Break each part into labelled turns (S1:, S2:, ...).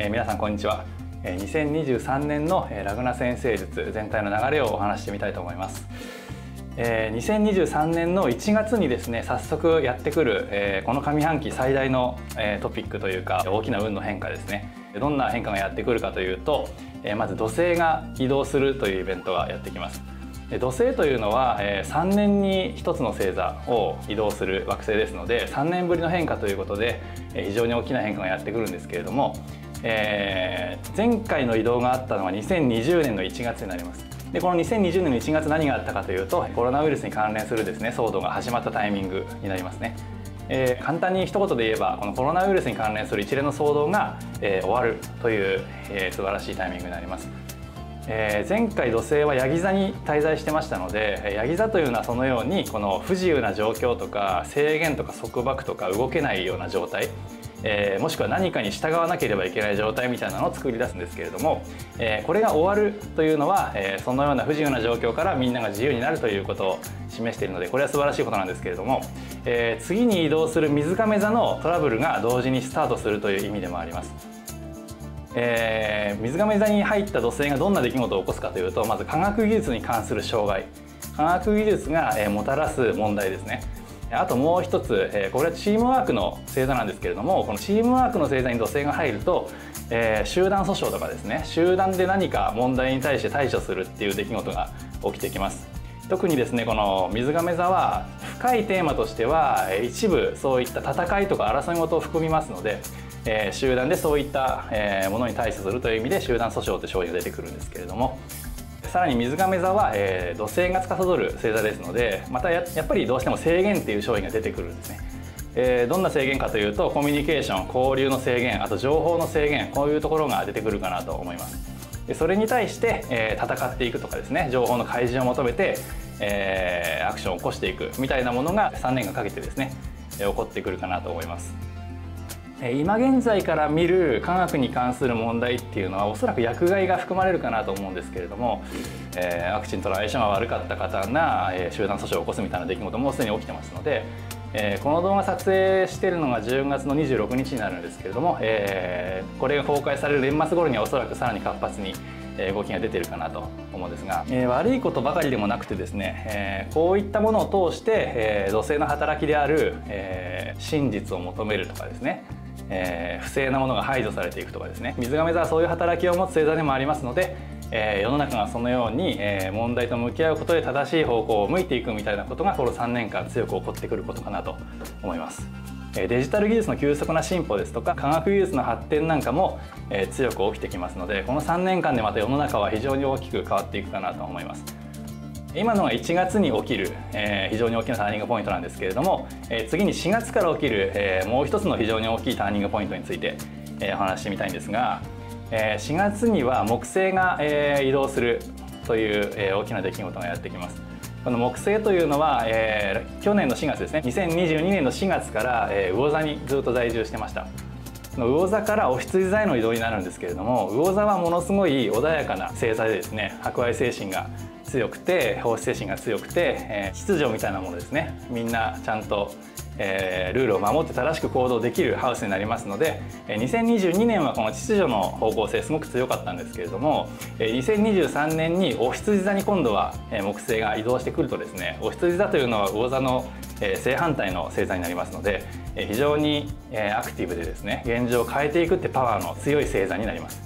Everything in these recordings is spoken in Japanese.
S1: えー、皆さんこんにちは。2023年のラグナ先生術全体の流れをお話してみたいと思います。えー、2023年の1月にですね早速やってくる、えー、この上半期最大の、えー、トピックというか大きな運の変化ですね。どんな変化がやってくるかというと、えー、まず土星が移動するというイベントがやってきます。土星というのは3年に1つの星座を移動する惑星ですので3年ぶりの変化ということで非常に大きな変化がやってくるんですけれども、えー、前回の移動があったのは2020年の1月になりますでこの2020年の1月何があったかというとコロナウイルスに関連するですね騒動が始まったタイミングになりますね。えー、簡単に一言で言えばこのコロナウイルスに関連する一連の騒動が、えー、終わるという、えー、素晴らしいタイミングになります。えー、前回土星はヤギ座に滞在してましたのでヤギ座というのはそのようにこの不自由な状況とか制限とか束縛とか動けないような状態えー、もしくは何かに従わなければいけない状態みたいなのを作り出すんですけれども、えー、これが終わるというのは、えー、そのような不自由な状況からみんなが自由になるということを示しているのでこれは素晴らしいことなんですけれども、え次に移動する水亀座のトラブルが同時にスタートするという意味でもあります。えー、水亀座に入った土星がどんな出来事を起こすかというとまず科学技術に関する障害科学技術が、え、もたらす問題ですねあともう一つ、えー、これはチームワークの星座なんですけれどもこのチームワークの星座に土星が入ると、え、集団訴訟とかですね集団で何か問題に対して対処するっていう出来事が起きてきます。特にですねこの水亀座は深いテーマとしては一部そういった戦いとか争い事を含みますのでえ、集団でそういった、え、ものに対処するという意味で集団訴訟って商品が出てくるんですけれどもさらに水亀座は、えー、土星が司る星座ですのでまたやっぱりどうしても制限っていう商品が出てくるんですね。えー、どんな制限かというとコミュニケーション交流の制限あと情報の制限こういうところが出てくるかなと思いますでそれに対して、えー、戦っていくとかですね情報の開示を求めて、えー、アクションを起こしていくみたいなものが3年間かけてですね起こってくるかなと思います今現在から見る科学に関する問題っていうのはおそらく薬害が含まれるかなと思うんですけれども、えー、ワクチンとの相性が悪かった方が、えー、集団訴訟を起こすみたいな出来事もすでに起きてますので、えー、この動画撮影してるのが10月の26日になるんですけれども、えー、これが公開される年末頃にはおそらくさらに活発に動きが出てるかなと思うんですが、えー、悪いことばかりでもなくてですね、えー、こういったものを通して、えー、土星の働きである、えー、真実を求めるとかですねえー、不正なものが排除されていくとかですね水亀座はそういう働きを持つ星座でもありますので、えー、世の中がそのように、えー、問題と向き合うことで正しい方向を向いていくみたいなことがこの3年間強く起こってくることかなと思います。デジタル技術の急速な進歩ですとか科学技術の発展なんかも、え強く起きてきますのでこの3年間でまた世の中は非常に大きく変わっていくかなと思います。今のが1月に起きる、えー、非常に大きなターニングポイントなんですけれども、えー、次に4月から起きる、えー、もう一つの非常に大きいターニングポイントについて、えー、お話してみたいんですが、えー、4月には木星が、えー、移動するという、えー、大きな出来事がやってきます。この木星というのは、えー、去年の4月ですね2022年の4月から、えー、魚座にずっと在住してました魚座からお羊座への移動になるんですけれども魚座はものすごい穏やかな星座でですね博愛精神が強くて奉仕精神が強くて、えー、秩序みたいなものですね。みんなちゃんと、えー、ルールを守って正しく行動できるハウスになりますので2022年はこの秩序の方向性すごく強かったんですけれども2023年にお羊座に今度は木星が移動してくるとですねお羊座というのは魚座の正反対の星座になりますので非常にアクティブでですね現状を変えていくってパワーの強い星座になります。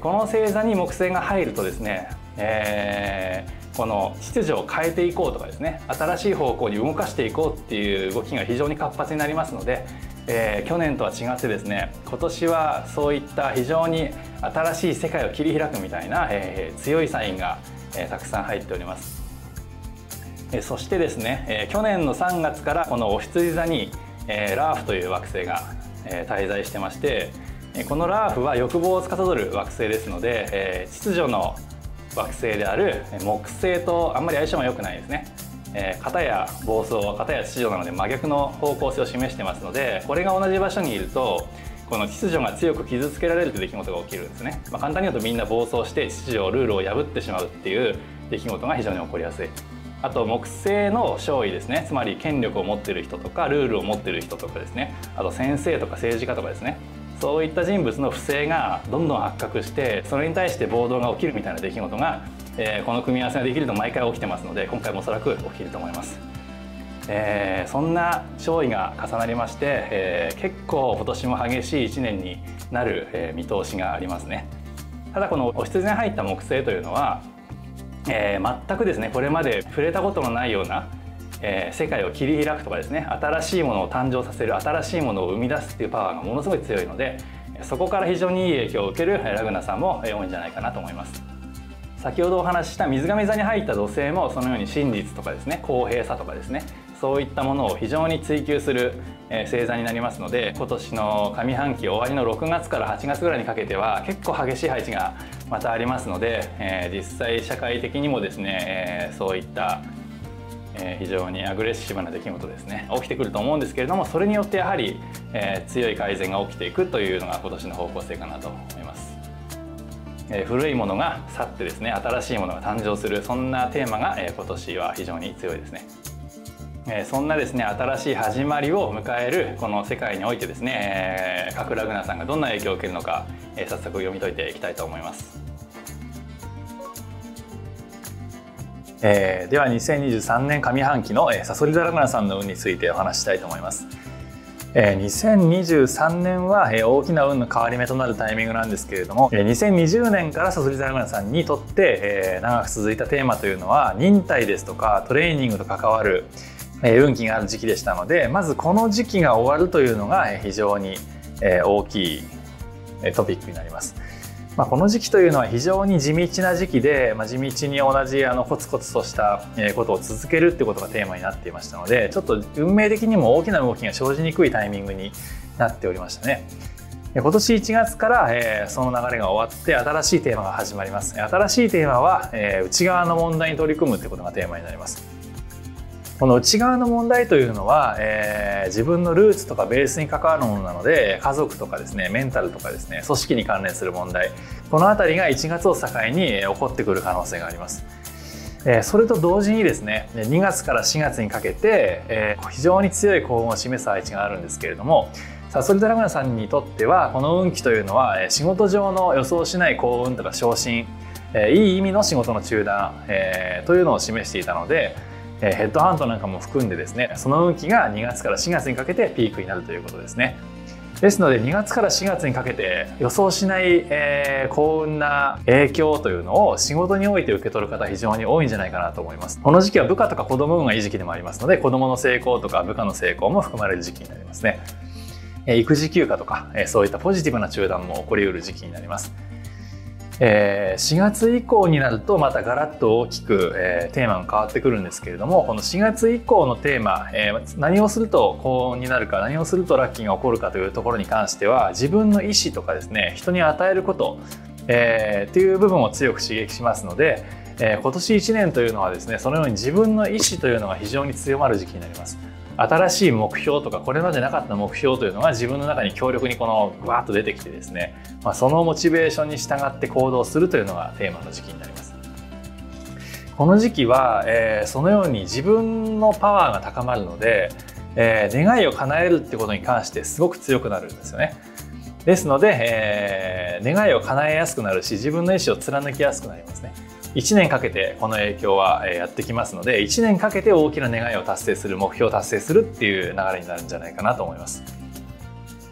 S1: この星座に木星が入るとですね、えーこの秩序を変えていこうとかですね新しい方向に動かしていこうっていう動きが非常に活発になりますので、えー、去年とは違ってですね今年はそういった非常に新しい世界を切り開くみたいな、えー、強いサインが、えー、たくさん入っております。えそしてですね、え去年の3月からこのお羊座に、えラーフという惑星が、え滞在してましてこのラーフは欲望を司る惑星ですので、え秩序の惑星である木星とあんまり相性が良くないですね。えー、片や暴走片や秩序なので真逆の方向性を示してますのでこれが同じ場所にいるとこの秩序が強く傷つけられるという出来事が起きるんですね、まあ、簡単に言うとみんな暴走して秩序ルールを破ってしまうっていう出来事が非常に起こりやすい。あと木星の勝利ですね。つまり権力を持っている人とかルールを持っている人とかですね。あと先生とか政治家とかですね。そういった人物の不正がどんどん発覚してそれに対して暴動が起きるみたいな出来事が、えー、この組み合わせができると毎回起きてますので今回もおそらく起きると思います。えー、そんな勝利が重なりまして、えー、結構今年も激しい1年になる、えー、見通しがありますねただこのお羊に入った木星というのは、えー、全くですねこれまで触れたことのないような、えー、世界を切り開くとかですね新しいものを誕生させる新しいものを生み出すっていうパワーがものすごい強いのでそこから非常にいい影響を受けるラグナさんも多いんじゃないかなと思います。先ほどお話しした水亀座に入った土星もそのように真実とかですね公平さとかですねそういったものを非常に追求する星座になりますので今年の上半期終わりの6月から8月ぐらいにかけては結構激しい配置がまたありますので、えー、実際社会的にもですね、えー、そういった、え、非常にアグレッシブな出来事ですね起きてくると思うんですけれどもそれによってやはり、え、強い改善が起きていくというのが今年の方向性かなと思います。え、古いものが去ってですね新しいものが誕生するそんなテーマが、え、今年は非常に強いですね。そんなですね新しい始まりを迎えるこの世界においてですね、えー、ラグナさんがどんな影響を受けるのか、え、早速読み解いていきたいと思います。えー、では2023年上半期の、えー、サソリ座ラグナさんの運についてお話したいと思います。えー、2023年は、えー、大きな運の変わり目となるタイミングなんですけれども、えー、2020年からサソリ座ラグナさんにとって、えー、長く続いたテーマというのは忍耐ですとかトレーニングと関わるえ運気がある時期でしたのでまずこの時期が終わるというのが非常にえ大きいトピックになります。まあ、この時期というのは非常に地道な時期で、まあ、地道に同じあのコツコツとしたことを続けるってことがテーマになっていましたのでちょっと運命的にも大きな動きが生じにくいタイミングになっておりましたね。今年1月から、えー、その流れが終わって新しいテーマが始まります。新しいテーマは、えー、内側の問題に取り組むということがテーマになります。この内側の問題というのは、えー、自分のルーツとかベースに関わるものなので家族とかですねメンタルとかですね組織に関連する問題この辺りが1月を境に起こってくる可能性があります。それと同時にですね2月から4月にかけて、非常に強い幸運を示す配置があるんですけれどもサソリドラグナさんにとってはこの運気というのは仕事上の予想しない幸運とか昇進、いい意味の仕事の中断、というのを示していたのでヘッドハントなんかも含んでですねその運気が2月から4月にかけてピークになるということですね。ですので2月から4月にかけて予想しない、えー、幸運な影響というのを仕事において受け取る方非常に多いんじゃないかなと思います。この時期は部下とか子供運がいい時期でもありますので子供の成功とか部下の成功も含まれる時期になりますね。育児休暇とかそういったポジティブな中断も起こりうる時期になります。えー、4月以降になるとまたガラッと大きく、えー、テーマが変わってくるんですけれどもこの4月以降のテーマ、えー、何をすると幸運になるか何をするとラッキーが起こるかというところに関しては自分の意思とかですね人に与えること、えー、っていう部分を強く刺激しますので、え、今年1年というのはですねそのように自分の意思というのが非常に強まる時期になります。新しい目標とかこれまでなかった目標というのが自分の中に強力にこのわーっと出てきてですね、まあ、そのモチベーションに従って行動するというのがテーマの時期になります。この時期は、えー、そのように自分のパワーが高まるので、えー、願いを叶えるってことに関してすごく強くなるんですよね。ですので、えー、願いを叶えやすくなるし自分の意思を貫きやすくなりますね。1年かけてこの影響はやってきますので1年かけて大きな願いを達成する目標を達成するっていう流れになるんじゃないかなと思います、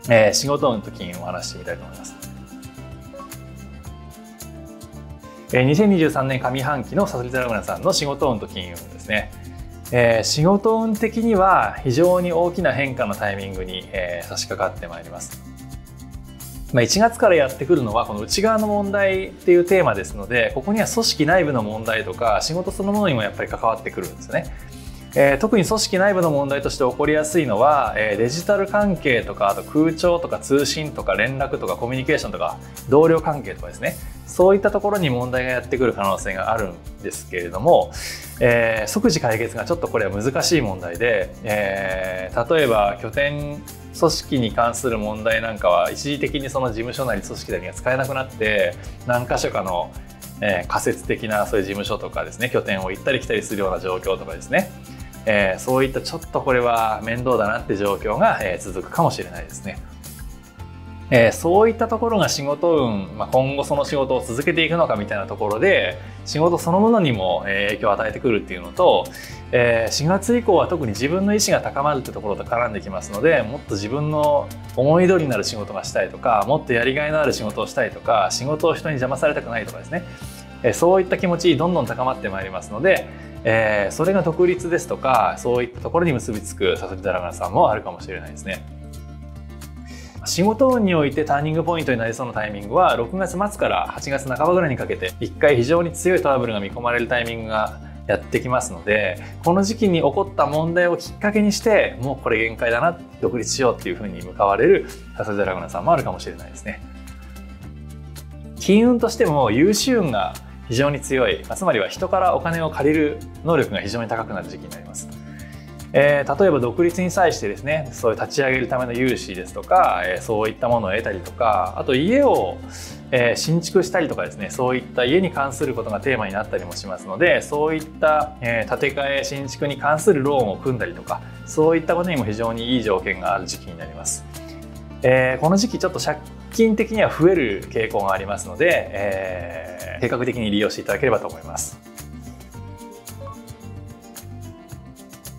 S1: えー、仕事運と金を話してみたいと思います。2023年上半期のサソリザラグナさんの仕事運と金運ですね、えー、仕事運的には非常に大きな変化のタイミングに、えー、差し掛かってまいります。ま、1月からやってくるのはこの内側の問題っていうテーマですのでここには組織内部の問題とか仕事そのものにもやっぱり関わってくるんですね。えー、特に組織内部の問題として起こりやすいのは、えー、デジタル関係とかあと空調とか通信とか連絡とかコミュニケーションとか同僚関係とかですねそういったところに問題がやってくる可能性があるんですけれども、えー、即時解決がちょっとこれは難しい問題で、え、例えば拠点組織に関する問題なんかは一時的にその事務所なり組織なりが使えなくなって何箇所かの、えー、仮説的なそういう事務所とかですね拠点を行ったり来たりするような状況とかですね、えー、そういったちょっとこれは面倒だなって状況が、えー、続くかもしれないですね。えー、そういったところが仕事運、まあ、今後その仕事を続けていくのかみたいなところで仕事そのものにも影響を与えてくるっていうのと、えー、4月以降は特に自分の意志が高まるってところと絡んできますのでもっと自分の思い通りになる仕事がしたいとかもっとやりがいのある仕事をしたいとか仕事を人に邪魔されたくないとかですね、えー、そういった気持ちどんどん高まってまいりますので、えー、それが独立ですとかそういったところに結びつくサソリダラガナさんもあるかもしれないですね。仕事運においてターニングポイントになりそうなタイミングは6月末から8月半ばぐらいにかけて1回非常に強いトラブルが見込まれるタイミングがやってきますのでこの時期に起こった問題をきっかけにしてもうこれ限界だな独立しようっていうふうに向かわれるサソジャラグナさんもあるかもしれないですね。金運としても優秀運が非常に強いつまりは人からお金を借りる能力が非常に高くなる時期になります。えー、例えば独立に際してですねそういう立ち上げるための融資ですとか、えー、そういったものを得たりとかあと家を、えー、新築したりとかですねそういった家に関することがテーマになったりもしますのでそういった、え建て替え新築に関するローンを組んだりとかそういったことにも非常にいい条件がある時期になります。えこの時期ちょっと借金的には増える傾向がありますので、え計画的に利用していただければと思います。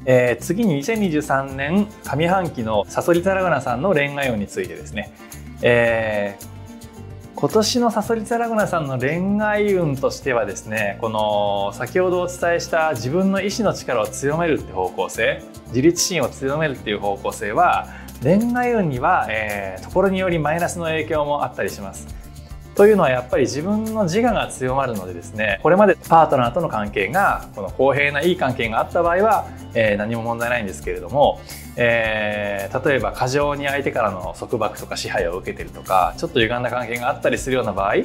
S1: えー、次に2023年上半期のサソリタラグナさんの恋愛運についてですね、えー、今年のサソリタラグナさんの恋愛運としてはですねこの先ほどお伝えした自分の意志の力を強めるって方向性自立心を強めるっていう方向性は恋愛運には、えー、ところによりマイナスの影響もあったりします。というのはやっぱり自分の自我が強まるのでですねこれまでパートナーとの関係がこの公平ないい関係があった場合は、えー、何も問題ないんですけれども、えー、例えば過剰に相手からの束縛とか支配を受けてるとかちょっと歪んだ関係があったりするような場合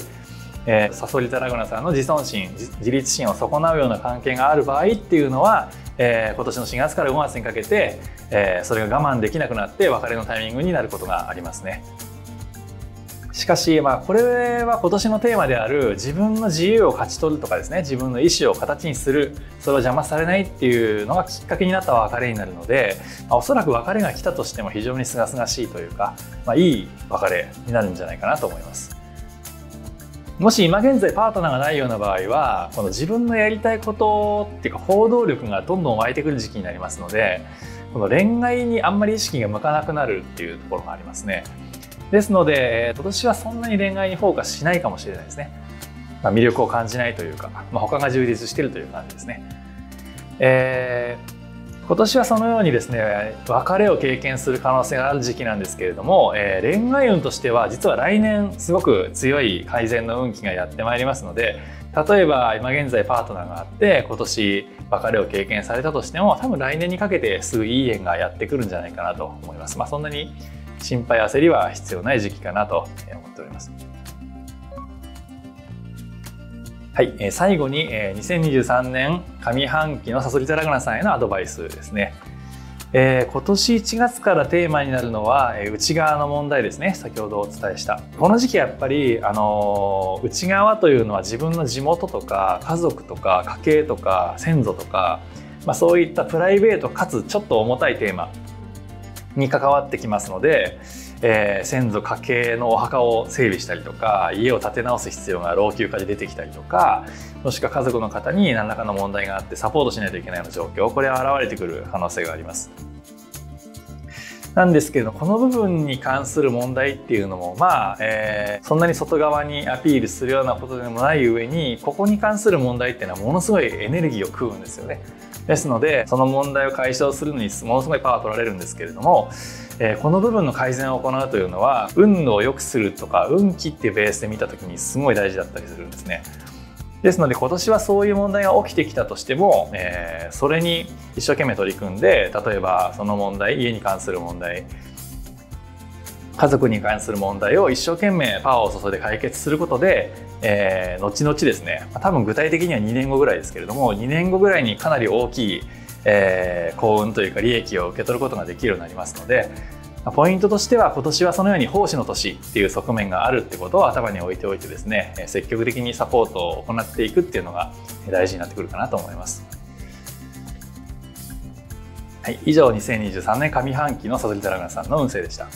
S1: えー、サソリタラグナさんの自尊心自立心を損なうような関係がある場合っていうのは、えー、今年の4月から5月にかけて、えー、それが我慢できなくなって別れのタイミングになることがありますね。しかし、まあ、これは今年のテーマである自分の自由を勝ち取るとかですね自分の意思を形にするそれを邪魔されないっていうのがきっかけになった別れになるので、まあ、おそらく別れが来たとしても非常にすがすがしいというか、まあ、いい別れになるんじゃないかなと思います。もし今現在パートナーがないような場合はこの自分のやりたいことっていうか行動力がどんどん湧いてくる時期になりますのでこの恋愛にあんまり意識が向かなくなるっていうところがありますね。ですので、今年はそんなに恋愛にフォーカスしないかもしれないですね。まあ、魅力を感じないというか、まあ、他が充実しているという感じですね。えー、今年はそのようにですね、別れを経験する可能性がある時期なんですけれども、えー、恋愛運としては実は来年すごく強い改善の運気がやってまいりますので、例えば今現在パートナーがあって今年別れを経験されたとしても多分来年にかけてすぐいい縁がやってくるんじゃないかなと思います。まあ、そんなに心配焦りは必要ない時期かなと思っております。はい、最後に、え2023年上半期のサソリタラグナさんへのアドバイスですね。えー、今年1月からテーマになるのは、えー、内側の問題ですね先ほどお伝えしたこの時期やっぱり、あのー、内側というのは自分の地元とか家族とか家系とか先祖とか、まあ、そういったプライベートかつちょっと重たいテーマに関わってきますので、えー、先祖家系のお墓を整備したりとか家を建て直す必要が老朽化で出てきたりとかもしくは家族の方に何らかの問題があってサポートしないといけないような状況これは現れてくる可能性があります。なんですけれどこの部分に関する問題っていうのもまあ、えー、そんなに外側にアピールするようなことでもない上にここに関する問題っていうのはものすごいエネルギーを食うんですよね。ですのでその問題を解消するのにものすごいパワー取られるんですけれども、えー、この部分の改善を行うというのは運を良くするとか運気っていうベースで見た時にすごい大事だったりするんですね。ですので今年はそういう問題が起きてきたとしても、えー、それに一生懸命取り組んで例えばその問題家に関する問題家族に関する問題を一生懸命パワーを注いで解決することで、えー、後々ですね多分具体的には2年後ぐらいですけれども2年後ぐらいにかなり大きい、えー、幸運というか利益を受け取ることができるようになりますのでポイントとしては今年はそのように奉仕の年っていう側面があるってことを頭に置いておいてですね積極的にサポートを行っていくっていうのが大事になってくるかなと思います。はい、以上2023年上半期のサソリタラガさんの運勢でした。